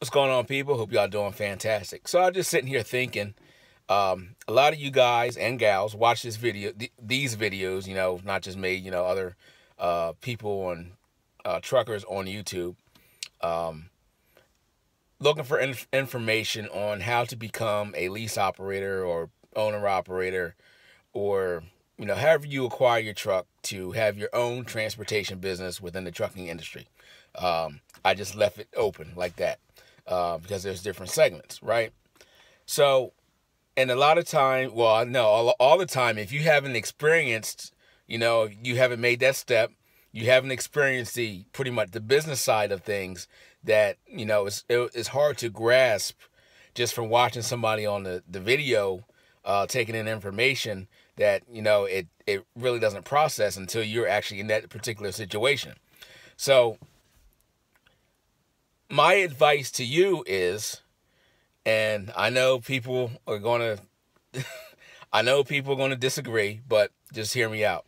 What's going on, people? Hope y'all doing fantastic. So I'm just sitting here thinking, um, a lot of you guys and gals watch this video, th these videos, you know, not just me, you know, other uh, people on uh, truckers on YouTube, um, looking for inf information on how to become a lease operator or owner operator, or you know, however you acquire your truck to have your own transportation business within the trucking industry. Um, I just left it open like that uh, because there's different segments, right? So, and a lot of time, well, no, all, all the time, if you haven't experienced, you know, you haven't made that step, you haven't experienced the pretty much the business side of things that, you know, it's, it, it's hard to grasp just from watching somebody on the, the video, uh, taking in information that, you know, it, it really doesn't process until you're actually in that particular situation. So my advice to you is, and I know people are going to, I know people are going to disagree, but just hear me out.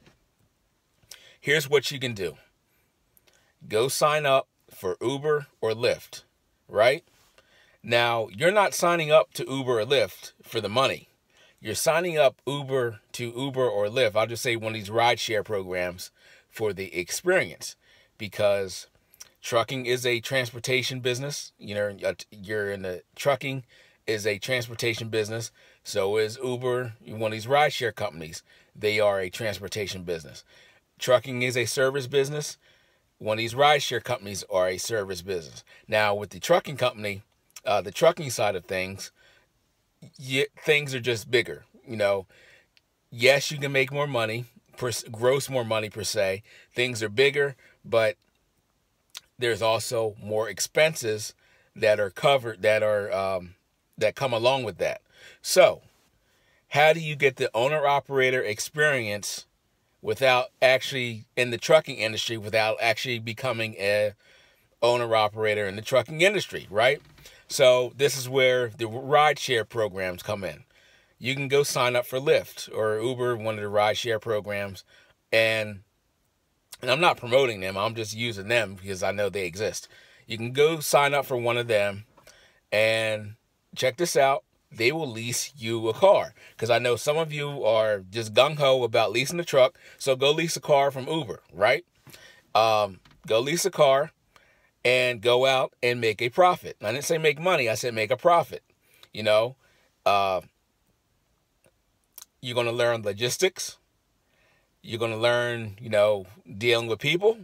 Here's what you can do. Go sign up for Uber or Lyft, right? Now, you're not signing up to Uber or Lyft for the money. You're signing up Uber to Uber or Lyft. I'll just say one of these rideshare programs for the experience because trucking is a transportation business. You know, you're in the trucking is a transportation business. So is Uber, one of these rideshare companies. They are a transportation business. Trucking is a service business. One of these rideshare companies are a service business. Now, with the trucking company, uh, the trucking side of things, you, things are just bigger. You know, yes, you can make more money, per, gross more money per se. Things are bigger, but there's also more expenses that are covered that are um, that come along with that. So, how do you get the owner operator experience without actually in the trucking industry without actually becoming a owner operator in the trucking industry, right? So this is where the rideshare programs come in. You can go sign up for Lyft or Uber, one of the rideshare programs, and and I'm not promoting them. I'm just using them because I know they exist. You can go sign up for one of them and check this out. They will lease you a car because I know some of you are just gung ho about leasing a truck. So go lease a car from Uber, right? Um, go lease a car and go out and make a profit. I didn't say make money. I said make a profit. You know, uh, you're going to learn logistics. You're going to learn, you know, dealing with people.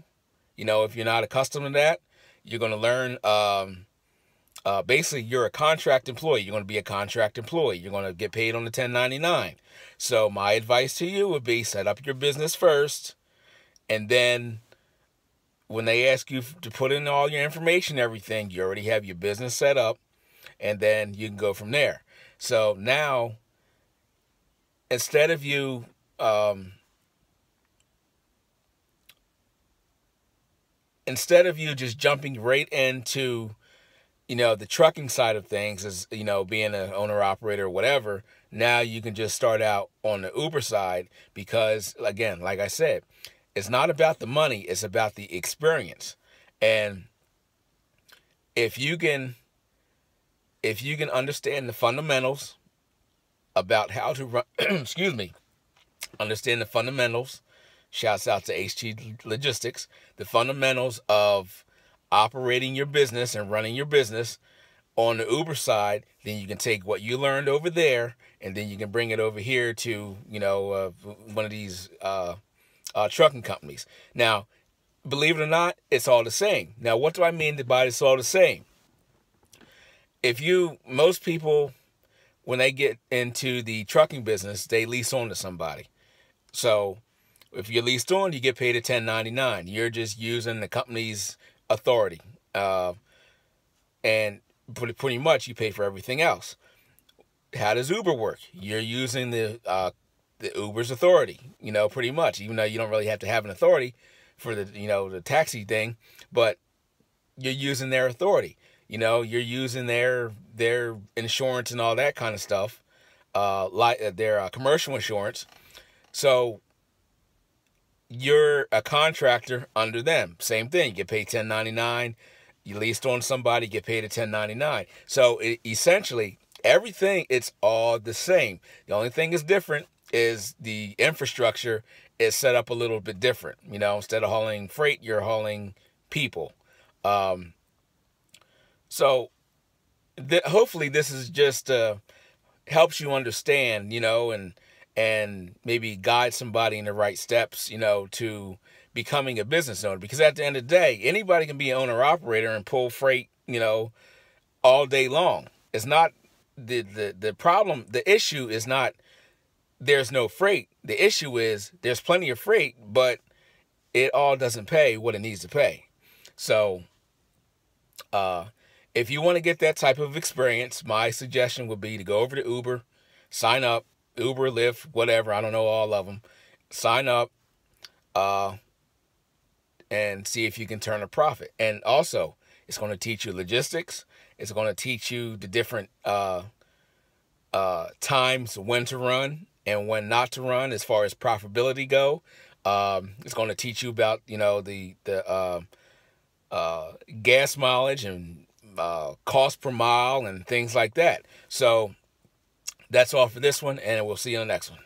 You know, if you're not accustomed to that, you're going to learn. Um, uh, basically, you're a contract employee. You're going to be a contract employee. You're going to get paid on the 1099. So my advice to you would be set up your business first, and then when they ask you to put in all your information, everything, you already have your business set up, and then you can go from there. So now, instead of you um, instead of you just jumping right into you know the trucking side of things as you know being an owner operator or whatever now you can just start out on the uber side because again like i said it's not about the money it's about the experience. And if you can if you can understand the fundamentals about how to run excuse me understand the fundamentals Shouts out to HT Logistics. The fundamentals of operating your business and running your business on the Uber side, then you can take what you learned over there and then you can bring it over here to, you know, uh, one of these uh, uh, trucking companies. Now, believe it or not, it's all the same. Now, what do I mean by it's all the same? If you, most people, when they get into the trucking business, they lease on to somebody. So if you're leased on, you get paid a 1099. You're just using the company's authority. Uh, and pretty, pretty much you pay for everything else. How does Uber work? You're using the uh, the Uber's authority, you know, pretty much, even though you don't really have to have an authority for the, you know, the taxi thing, but you're using their authority. You know, you're using their their insurance and all that kind of stuff, uh, like uh, their uh, commercial insurance. So you're a contractor under them. Same thing. You get paid 1099. You leased on somebody, get paid a 1099. So it, essentially, everything it's all the same. The only thing is different is the infrastructure is set up a little bit different. You know, instead of hauling freight, you're hauling people. Um, so th- hopefully this is just uh, helps you understand, you know, and and maybe guide somebody in the right steps, you know, to becoming a business owner. Because at the end of the day, anybody can be an owner operator and pull freight, you know, all day long. It's not the the the problem. The issue is not there's no freight. The issue is there's plenty of freight, but it all doesn't pay what it needs to pay. So, uh, if you want to get that type of experience, my suggestion would be to go over to Uber, sign up, Uber, Lyft, whatever. I don't know all of them. Sign up, uh, and see if you can turn a profit. And also, it's going to teach you logistics. It's going to teach you the different uh, uh, times when to run and when not to run as far as profitability go. Um, it's going to teach you about you know the the uh, uh, gas mileage and uh, cost per mile and things like that. So that's all for this one, and we'll see you in the next one.